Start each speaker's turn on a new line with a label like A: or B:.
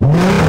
A: you